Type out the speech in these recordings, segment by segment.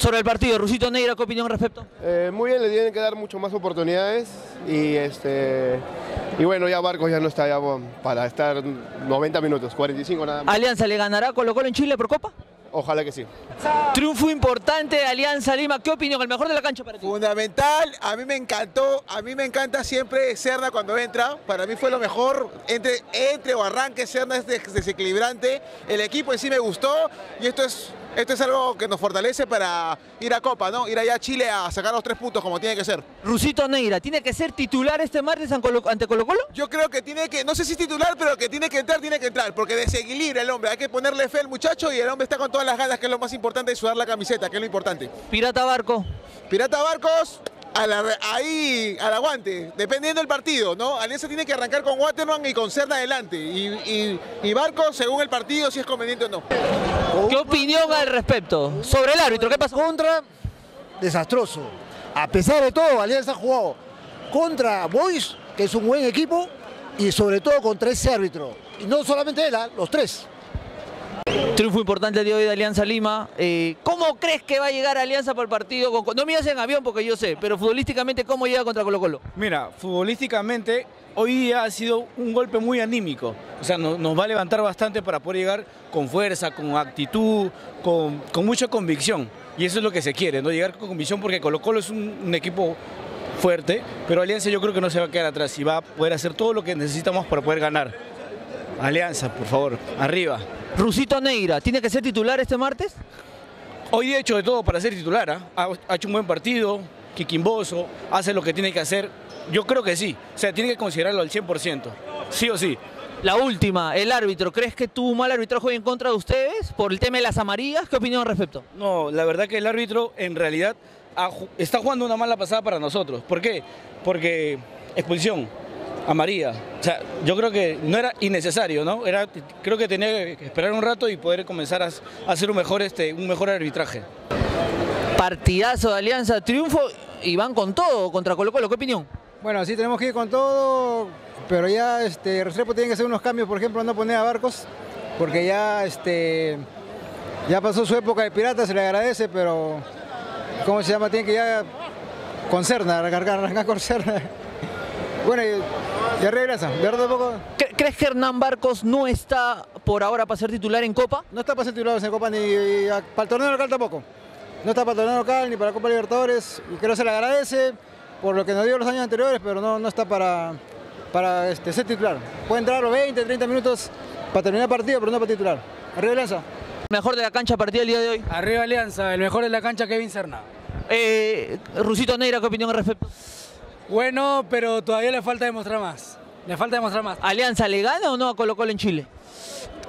sobre el partido, Rusito Neira, ¿qué opinión al respecto? Eh, muy bien, le tienen que dar mucho más oportunidades y este y bueno, ya Barcos ya no está ya para estar 90 minutos, 45 nada más. ¿Alianza le ganará a Colo Colo en Chile por Copa? Ojalá que sí. Triunfo importante de Alianza Lima, ¿qué opinión? ¿El mejor de la cancha para ti? Fundamental, a mí me encantó, a mí me encanta siempre Serna cuando entra, para mí fue lo mejor, entre, entre o arranque Serna es des- desequilibrante, el equipo en sí me gustó y esto es, esto es algo que nos fortalece para ir a Copa, ¿no? Ir allá a Chile a sacar los tres puntos como tiene que ser. Rusito Neira, ¿tiene que ser titular este martes ante Colo- Colo? Yo creo que tiene que, no sé si es titular, pero que tiene que entrar, tiene que entrar, porque desequilibra el hombre, hay que ponerle fe al muchacho y el hombre está con todas las ganas, que es lo más importante, de sudar la camiseta, que es lo importante. Pirata Barco, Pirata Barcos, a la re- ahí al aguante, dependiendo del partido, ¿no? Alianza tiene que arrancar con Waterman y con Cerna adelante. Y, y- y Barcos, según el partido, si es conveniente o no. ¿qué opinión al respecto? Sobre el árbitro, ¿qué pasó? Contra, desastroso. A pesar de todo, Alianza ha jugado contra Boys, que es un buen equipo, y sobre todo contra ese árbitro. Y no solamente él, ¿ah? los tres. Triunfo importante de hoy de Alianza Lima. Eh, ¿Cómo crees que va a llegar Alianza por el partido? no miras en avión porque yo sé, pero futbolísticamente, ¿cómo llega contra Colo Colo? Mira, futbolísticamente hoy día ha sido un golpe muy anímico. O sea, no- nos va a levantar bastante para poder llegar con fuerza, con actitud, con, mucha convicción. Y eso es lo que se quiere, ¿no? Llegar con convicción porque Colo Colo es un equipo fuerte, pero Alianza yo creo que no se va a quedar atrás y va a poder hacer todo lo que necesitamos para poder ganar. Alianza, por favor, arriba. Rusito Neira, ¿tiene que ser titular este martes? Hoy ha hecho de todo para ser titular, ¿ah? ha, hecho un buen partido, Quiquimboso, hace lo que tiene que hacer. Yo creo que sí, o sea, tiene que considerarlo al 100%, sí o sí. La última, el árbitro, ¿crees que tuvo un mal arbitraje hoy en contra de ustedes por el tema de las amarillas? ¿Qué opinión al respecto? No, la verdad que el árbitro en realidad está jugando una mala pasada para nosotros. ¿Por qué? Porque expulsión, amarilla. O sea, yo creo que no era innecesario, ¿no? Era, creo que tenía que esperar un rato y poder comenzar a, a hacer un mejor, este, un mejor arbitraje. Partidazo de Alianza, triunfo y van con todo contra Colo Colo. ¿Qué opinión? Bueno, sí tenemos que ir con todo, pero ya este, Restrepo tiene que hacer unos cambios, por ejemplo, no poner a Barcos, porque ya, este, ya pasó su época de pirata, se le agradece, pero, ¿cómo se llama? Tiene que ya con Cerna, arrancar, arrancar con Cerna. Bueno, y, y arriba Alianza, de verdad poco, ¿Cre- ¿Crees que Hernán Barcos no está por ahora para ser titular en Copa? no está para ser titular en Copa ni para el torneo local tampoco. No está para el torneo local ni para la Copa Libertadores, y creo que se le agradece por lo que nos dio los años anteriores, pero no, no está para, para este, ser titular. Puede entrar los 20, 30 minutos para terminar el partido, pero no para titular. Arriba Alianza. Mejor de la cancha a partir del día de hoy. Arriba Alianza, el mejor de la cancha Kevin Serna. Eh, Rusito Neira, ¿qué opinión al respecto? Bueno, pero todavía le falta demostrar más. Le falta demostrar más. ¿Alianza le gana o no a Colo Colo en Chile?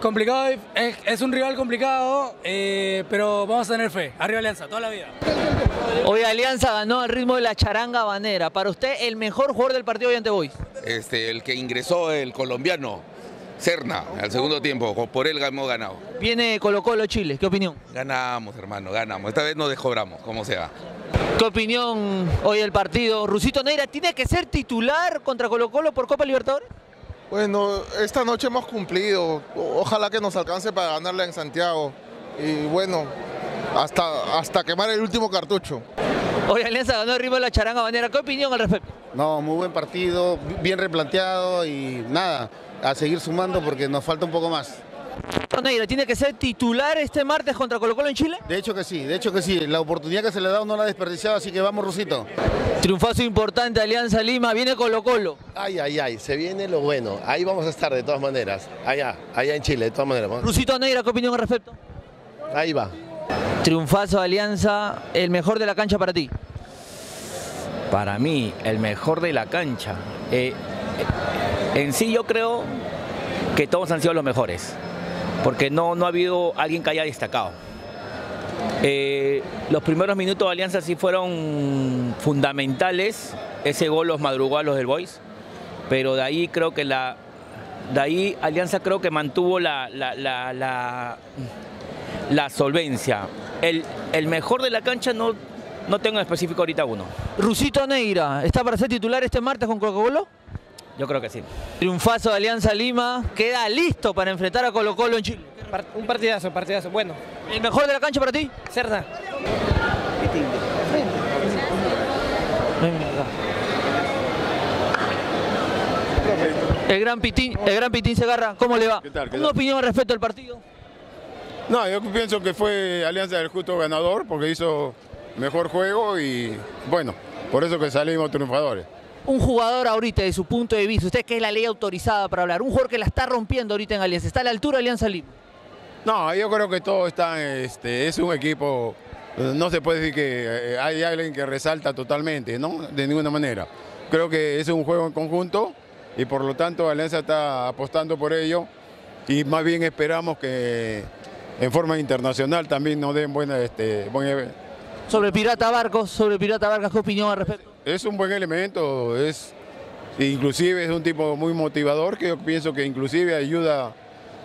Complicado, es, es un rival complicado, eh, pero vamos a tener fe. Arriba Alianza, toda la vida. Hoy Alianza ganó al ritmo de la charanga banera. Para usted, el mejor jugador del partido hoy ante Boys. este, el que ingresó el colombiano, Serna, al segundo tiempo, por él hemos ganado. Viene Colo Colo Chile, ¿qué opinión? Ganamos, hermano, ganamos. Esta vez nos descobramos, como sea. ¿Qué opinión hoy del partido? Rusito Neira, ¿tiene que ser titular contra Colo Colo por Copa Libertadores? Bueno, esta noche hemos cumplido. Ojalá que nos alcance para ganarla en Santiago. Y bueno, hasta, hasta quemar el último cartucho. Hoy Alianza ganó al ritmo de la charanga banera. ¿Qué opinión al respecto? No, muy buen partido, bien replanteado y nada, a seguir sumando porque nos falta un poco más. Rusito Neira, ¿tiene que ser titular este martes contra Colo Colo en Chile? De hecho que sí, de hecho que sí, la oportunidad que se le ha dado no la ha desperdiciado, así que vamos Rusito. Triunfazo importante, Alianza Lima, viene Colo Colo. Ay, ay, ay, se viene lo bueno. Ahí vamos a estar de todas maneras. Allá, allá en Chile, de todas maneras. Rusito Neira, ¿qué opinión al respecto? Ahí va. Triunfazo de Alianza, el mejor de la cancha para ti. Para mí, el mejor de la cancha. Eh, en sí yo creo que todos han sido los mejores, porque no, no ha habido alguien que haya destacado. Eh, los primeros minutos de Alianza sí fueron fundamentales, ese gol los madrugó a los del Boys, pero de ahí creo que la... De ahí Alianza creo que mantuvo la, la, la, la, la solvencia. El, el mejor de la cancha no, no tengo en específico ahorita uno. Rusito Neira, ¿está para ser titular este martes con Colo? Yo creo que sí. Triunfazo de Alianza Lima, queda listo para enfrentar a Colo Colo en Chile. Un partidazo, un partidazo, bueno. ¿El mejor de la cancha para ti? Cerda. El gran Pitín, el gran Pitín Segarra, ¿cómo le va? ¿Qué tal, qué tal? ¿Una opinión respecto al partido? No, yo pienso que fue Alianza del Justo ganador porque hizo mejor juego y bueno, por eso que salimos triunfadores. Un jugador ahorita, de su punto de vista, usted que es la ley autorizada para hablar, un jugador que la está rompiendo ahorita en Alianza, ¿está a la altura de Alianza Lima? No, yo creo que todo está, este, es un equipo, no se puede decir que eh, hay alguien que resalta totalmente, ¿no? De ninguna manera. Creo que es un juego en conjunto y por lo tanto Alianza está apostando por ello y más bien esperamos que en forma internacional también nos den buena, este, Sobre Pirata Barcos, sobre Pirata Barcos, ¿qué opinión al respecto? Es un buen elemento, es inclusive es un tipo muy motivador que yo pienso que inclusive ayuda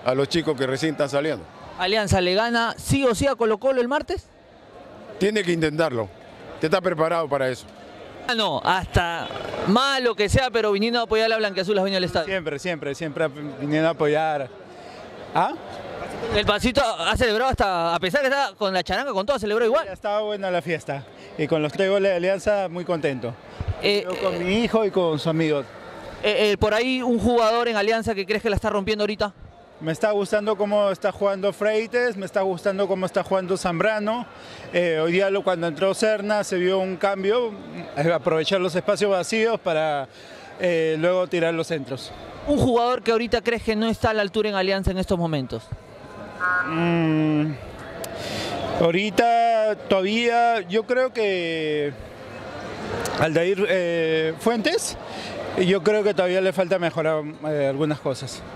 a los chicos que recién están saliendo. Alianza le gana sí o sí a Colo Colo el martes. Tiene que intentarlo, te está preparado para eso. Ah, no, hasta malo que sea, pero viniendo a apoyar a la Blanquiazul, las al estadio. Siempre, siempre, siempre viniendo a apoyar. ¿Ah? El pasito ha celebrado hasta, a pesar que está con la charanga, con todo, celebró igual. Ya estaba buena la fiesta. Y con los tres goles de Alianza, muy contento. Eh, Yo con mi hijo y con su amigo. Eh, eh, por ahí un jugador en Alianza que crees que la está rompiendo ahorita. Me está gustando cómo está jugando Freites, me está gustando cómo está jugando Zambrano. Eh, hoy día cuando entró Serna se vio un cambio, eh, aprovechar los espacios vacíos para eh, luego tirar los centros. Un jugador que ahorita crees que no está a la altura en Alianza en estos momentos. Mm, ahorita todavía yo creo que Aldair eh, Fuentes, yo creo que todavía le falta mejorar eh, algunas cosas.